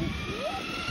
Oh,